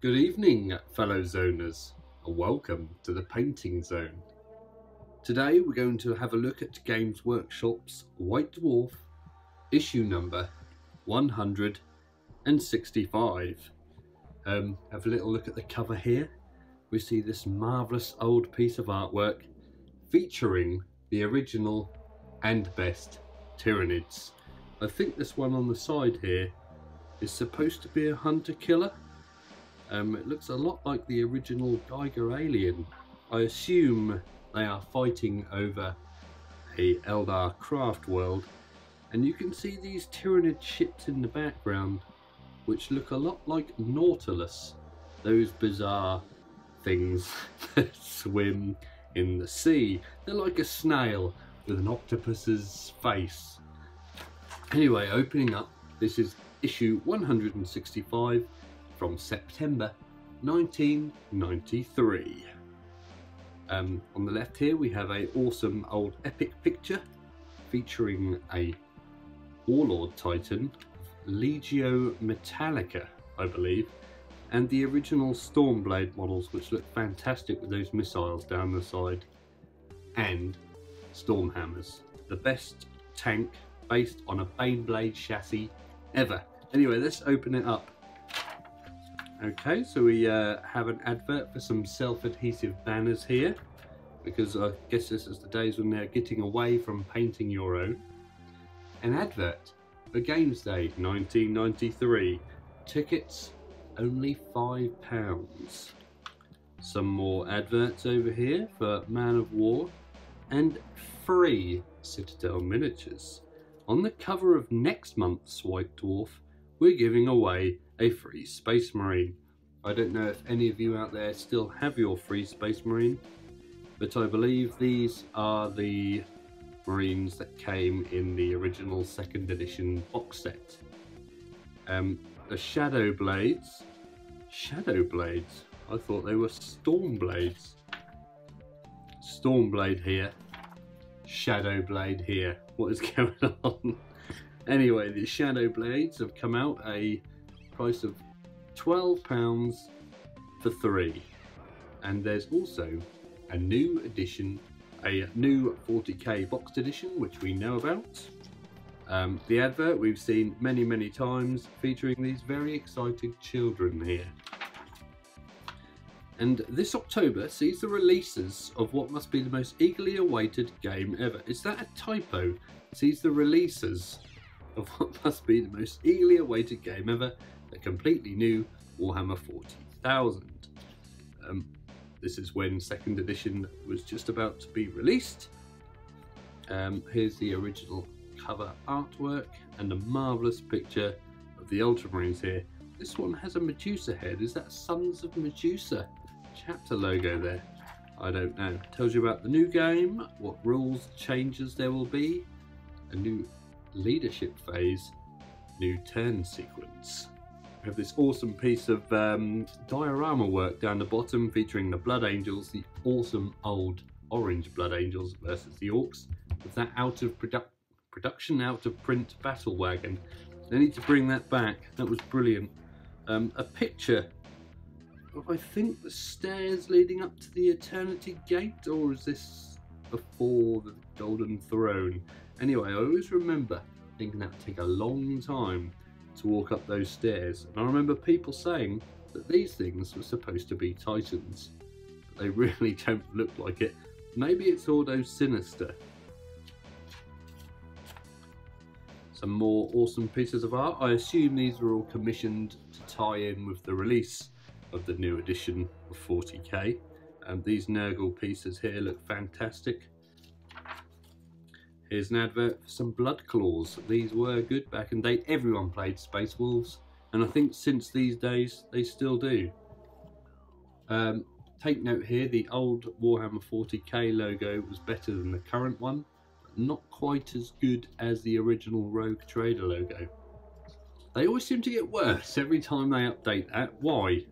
Good evening, fellow zoners, and welcome to the Painting Zone. Today we're going to have a look at Games Workshop's White Dwarf issue number 165. Um, have a little look at the cover here. We see this marvellous old piece of artwork featuring the original and best Tyranids. I think this one on the side here is supposed to be a hunter-killer um, it looks a lot like the original Giger alien. I assume they are fighting over a Eldar craft world and you can see these Tyranid ships in the background which look a lot like Nautilus, those bizarre things that swim in the sea. They're like a snail with an octopus's face. Anyway, opening up, this is issue 165 from September 1993. Um, on the left here we have a awesome old epic picture featuring a Warlord Titan, Legio Metallica I believe, and the original Stormblade models which look fantastic with those missiles down the side, and Stormhammers, the best tank based on a Baneblade chassis ever. Anyway, let's open it up Okay, so we uh, have an advert for some self-adhesive banners here because I guess this is the days when they're getting away from painting your own. An advert for Games Day 1993. Tickets only £5. Some more adverts over here for Man-O-War and free Citadel miniatures. On the cover of next month's White Dwarf, we're giving away a free Space Marine. I don't know if any of you out there still have your free Space Marine, but I believe these are the Marines that came in the original second edition box set. Um, the Shadow Blades. Shadow Blades? I thought they were Storm Blades. Storm Blade here. Shadow Blade here. What is going on? Anyway, the Shadow Blades have come out a price of £12 for three. And there's also a new edition, a new 40k boxed edition, which we know about. Um, the advert we've seen many, many times, featuring these very excited children here. And this October sees the releases of what must be the most eagerly awaited game ever. Is that a typo? Sees the releases of what must be the most eagerly awaited game ever a completely new Warhammer 40,000. Um, this is when second edition was just about to be released. Um, here's the original cover artwork and a marvellous picture of the Ultramarines here. This one has a Medusa head. Is that Sons of Medusa chapter logo there? I don't know. Tells you about the new game, what rules changes there will be, a new leadership phase, new turn sequence. We have this awesome piece of um, diorama work down the bottom featuring the Blood Angels, the awesome old orange Blood Angels versus the Orcs, with that out of produ production, out of print battle wagon. They need to bring that back. That was brilliant. Um, a picture of, I think, the stairs leading up to the Eternity Gate, or is this before the Golden Throne? Anyway, I always remember thinking that would take a long time to walk up those stairs. And I remember people saying that these things were supposed to be titans. But they really don't look like it. Maybe it's all Ordo Sinister. Some more awesome pieces of art. I assume these were all commissioned to tie in with the release of the new edition of 40k. And these Nurgle pieces here look fantastic. Here's an advert for some Blood Claws. These were good back in the day. Everyone played Space Wolves, and I think since these days they still do. Um, take note here, the old Warhammer 40k logo was better than the current one, but not quite as good as the original Rogue Trader logo. They always seem to get worse every time they update that. Why?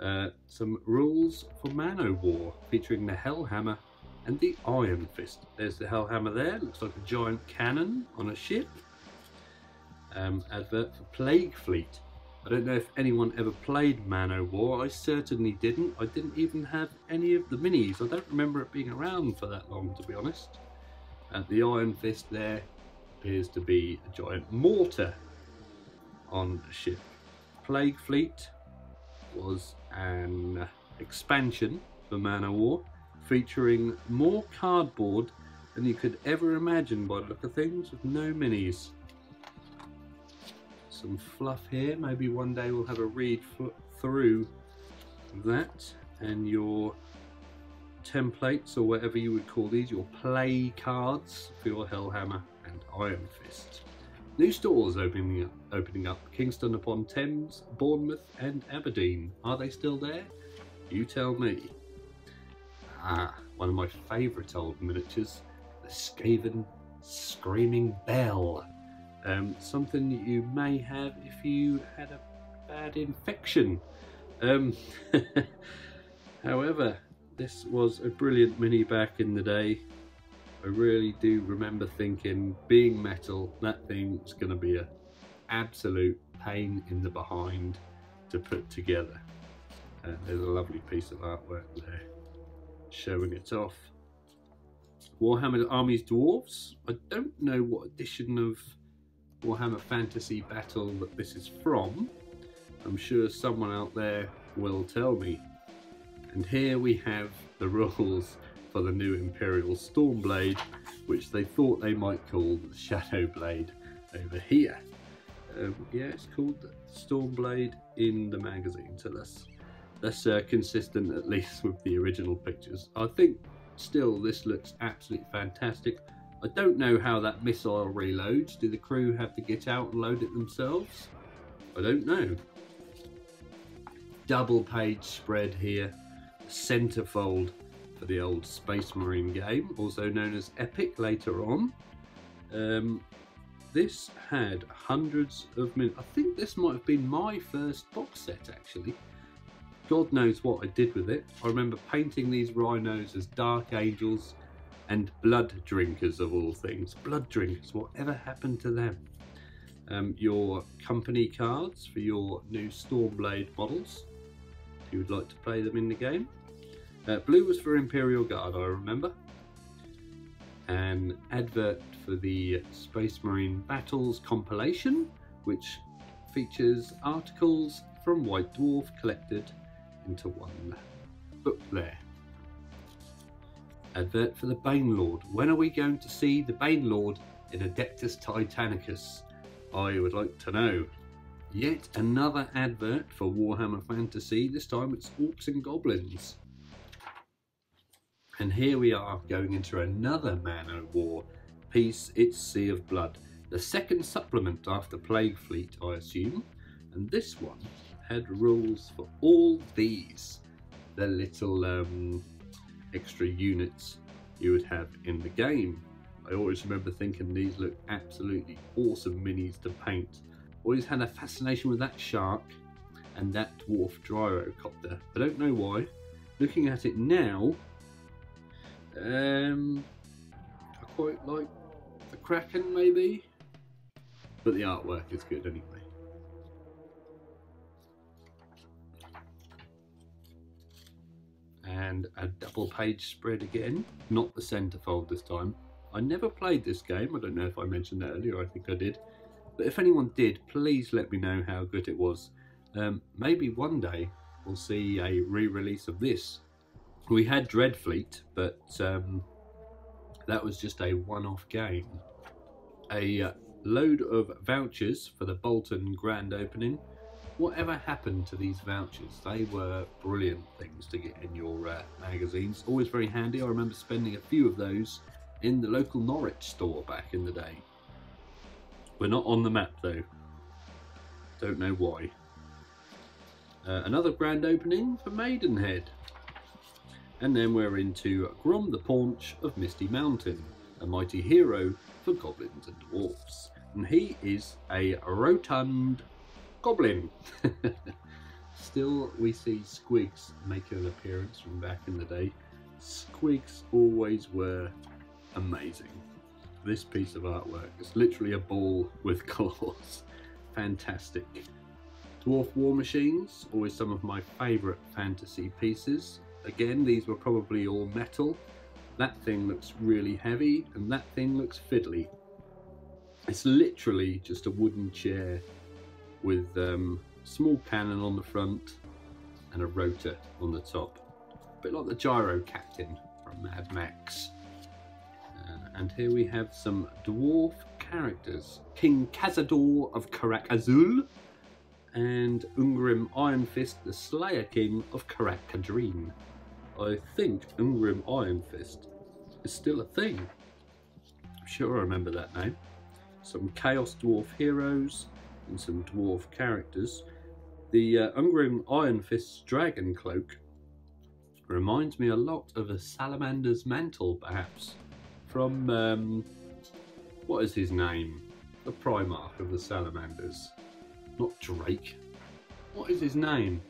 Uh, some rules for Man-O-War featuring the Hellhammer and the Iron Fist. There's the Hellhammer there, looks like a giant cannon on a ship. Um, advert for Plague Fleet. I don't know if anyone ever played Man-O-War. I certainly didn't. I didn't even have any of the minis. I don't remember it being around for that long, to be honest. Uh, the Iron Fist there appears to be a giant mortar on a ship. Plague Fleet was an expansion for Man-O-War, featuring more cardboard than you could ever imagine by the look of things, with no minis some fluff here. Maybe one day we'll have a read through that and your templates or whatever you would call these, your play cards for your Hellhammer and Iron Fist. New stores opening up, opening up Kingston upon Thames, Bournemouth and Aberdeen. Are they still there? You tell me. Ah, one of my favourite old miniatures, the Skaven Screaming Bell. Um, something you may have if you had a bad infection. Um, however, this was a brilliant mini back in the day. I really do remember thinking, being metal, that thing's going to be an absolute pain in the behind to put together. Uh, there's a lovely piece of artwork there showing it off. Warhammer Armies Dwarves. I don't know what edition of Warhammer Fantasy Battle that this is from. I'm sure someone out there will tell me. And here we have the rules for the new Imperial Stormblade, which they thought they might call the Shadow Blade over here. Um, yeah, it's called Stormblade in the magazine, so that's that's uh, consistent at least with the original pictures. I think still this looks absolutely fantastic. I don't know how that missile reloads. Do the crew have to get out and load it themselves? I don't know. Double page spread here. Centerfold for the old Space Marine game, also known as Epic later on. Um, this had hundreds of minutes. I think this might have been my first box set actually. God knows what I did with it. I remember painting these rhinos as Dark Angels and blood drinkers of all things. Blood drinkers, whatever happened to them? Um, your company cards for your new Stormblade models, if you would like to play them in the game. Uh, blue was for Imperial Guard, I remember. An advert for the Space Marine Battles compilation, which features articles from White Dwarf collected into one book there. Advert for the Bane Lord. When are we going to see the Bane Lord in Adeptus Titanicus? I would like to know. Yet another advert for Warhammer Fantasy. This time it's Orcs and Goblins. And here we are going into another Man-O-War piece. It's Sea of Blood. The second supplement after Plague Fleet, I assume. And this one had rules for all these. The little um, extra units you would have in the game. I always remember thinking these look absolutely awesome minis to paint. Always had a fascination with that shark and that dwarf gyrocopter. I don't know why. Looking at it now, um, I quite like the Kraken maybe, but the artwork is good anyway. And a double page spread again, not the centerfold this time. I never played this game, I don't know if I mentioned that earlier, I think I did. But if anyone did, please let me know how good it was. Um, maybe one day we'll see a re-release of this. We had Dreadfleet, but um, that was just a one-off game. A uh, load of vouchers for the Bolton grand opening, whatever happened to these vouchers? They were brilliant things to get in your uh, magazines. Always very handy. I remember spending a few of those in the local Norwich store back in the day. We're not on the map though. Don't know why. Uh, another grand opening for Maidenhead. And then we're into Grom the Paunch of Misty Mountain, a mighty hero for goblins and dwarfs. And he is a rotund Goblin. Still, we see Squigs make an appearance from back in the day. Squigs always were amazing. This piece of artwork is literally a ball with claws. Fantastic. Dwarf War Machines, always some of my favourite fantasy pieces. Again, these were probably all metal. That thing looks really heavy and that thing looks fiddly. It's literally just a wooden chair with um, small cannon on the front and a rotor on the top. A bit like the Gyro Captain from Mad Max. Uh, and here we have some dwarf characters. King Kazador of Karak Azul and Ungrim Iron Fist, the Slayer King of Karak Kadrin. I think Ungrim Iron Fist is still a thing. I'm sure I remember that name. Some Chaos Dwarf heroes and some dwarf characters. The uh, Ungrim Iron Fist's dragon cloak reminds me a lot of a salamander's mantle, perhaps, from um, what is his name? The Primarch of the Salamanders. Not Drake. What is his name?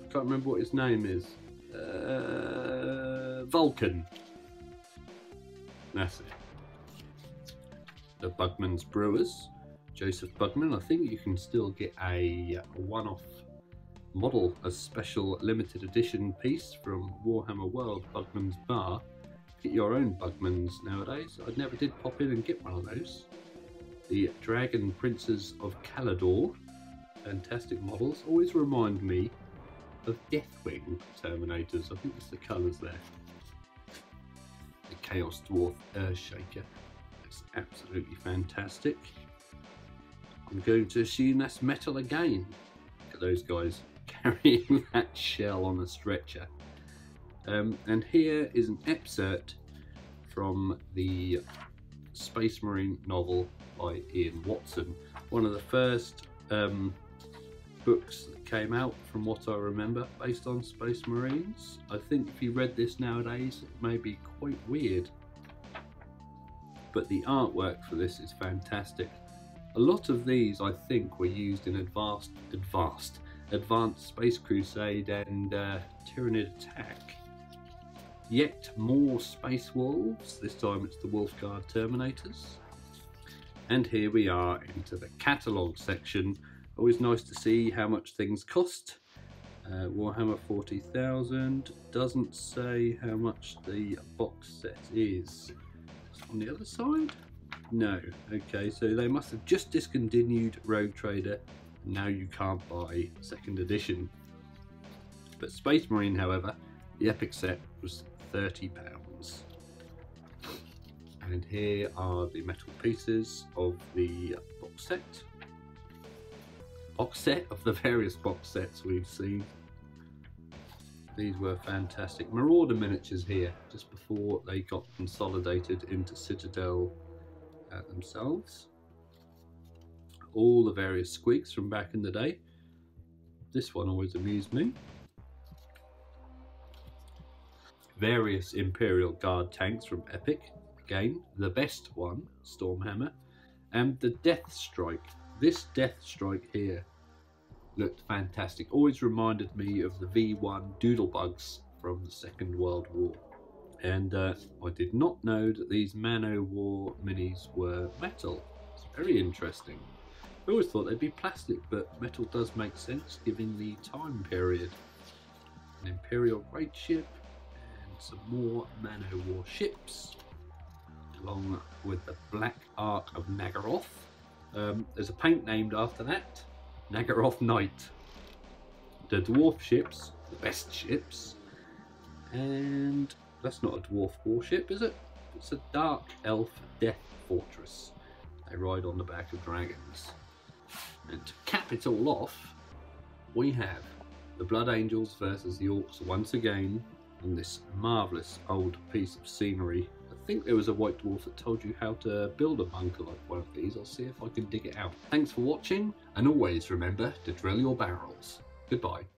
I can't remember what his name is. Uh, Vulcan. That's it. The Bugman's Brewers. Joseph Bugman. I think you can still get a one-off model, a special limited edition piece from Warhammer World Bugman's Bar. Get your own Bugmans nowadays. I never did pop in and get one of those. The Dragon Princes of Caledor. Fantastic models. Always remind me of Deathwing Terminators. I think it's the colours there. The Chaos Dwarf Earthshaker. It's absolutely fantastic. I'm going to assume that's metal again. Look at those guys carrying that shell on a stretcher. Um, and here is an excerpt from the Space Marine novel by Ian Watson. One of the first um, books that came out from what I remember based on Space Marines. I think if you read this nowadays it may be quite weird. But the artwork for this is fantastic. A lot of these I think were used in advanced, advanced, advanced Space Crusade and uh, Tyranid Attack. Yet more Space Wolves, this time it's the Wolfguard Terminators. And here we are into the catalogue section Always nice to see how much things cost. Uh, Warhammer 40,000 doesn't say how much the box set is. On the other side? No. Okay, so they must have just discontinued Rogue Trader. Now you can't buy second edition. But Space Marine, however, the epic set was £30. And here are the metal pieces of the box set box set of the various box sets we've seen. These were fantastic. Marauder miniatures here, just before they got consolidated into Citadel uh, themselves. All the various squigs from back in the day. This one always amused me. Various Imperial Guard tanks from Epic. Again, the best one, Stormhammer. And the Death Strike this Death Strike here looked fantastic. Always reminded me of the V1 Doodlebugs from the Second World War. And uh, I did not know that these Man-O-War minis were metal. It's very interesting. I always thought they'd be plastic, but metal does make sense given the time period. An Imperial Great Ship and some more Man-O-War ships, along with the Black Ark of Naggaroth um, there's a paint named after that, Naggaroth Night. The dwarf ships, the best ships, and that's not a dwarf warship, is it? It's a dark elf death fortress. They ride on the back of dragons. And to cap it all off, we have the Blood Angels versus the Orcs once again on this marvellous old piece of scenery I think there was a white dwarf that told you how to build a bunker like one of these. I'll see if I can dig it out. Thanks for watching, and always remember to drill your barrels. Goodbye.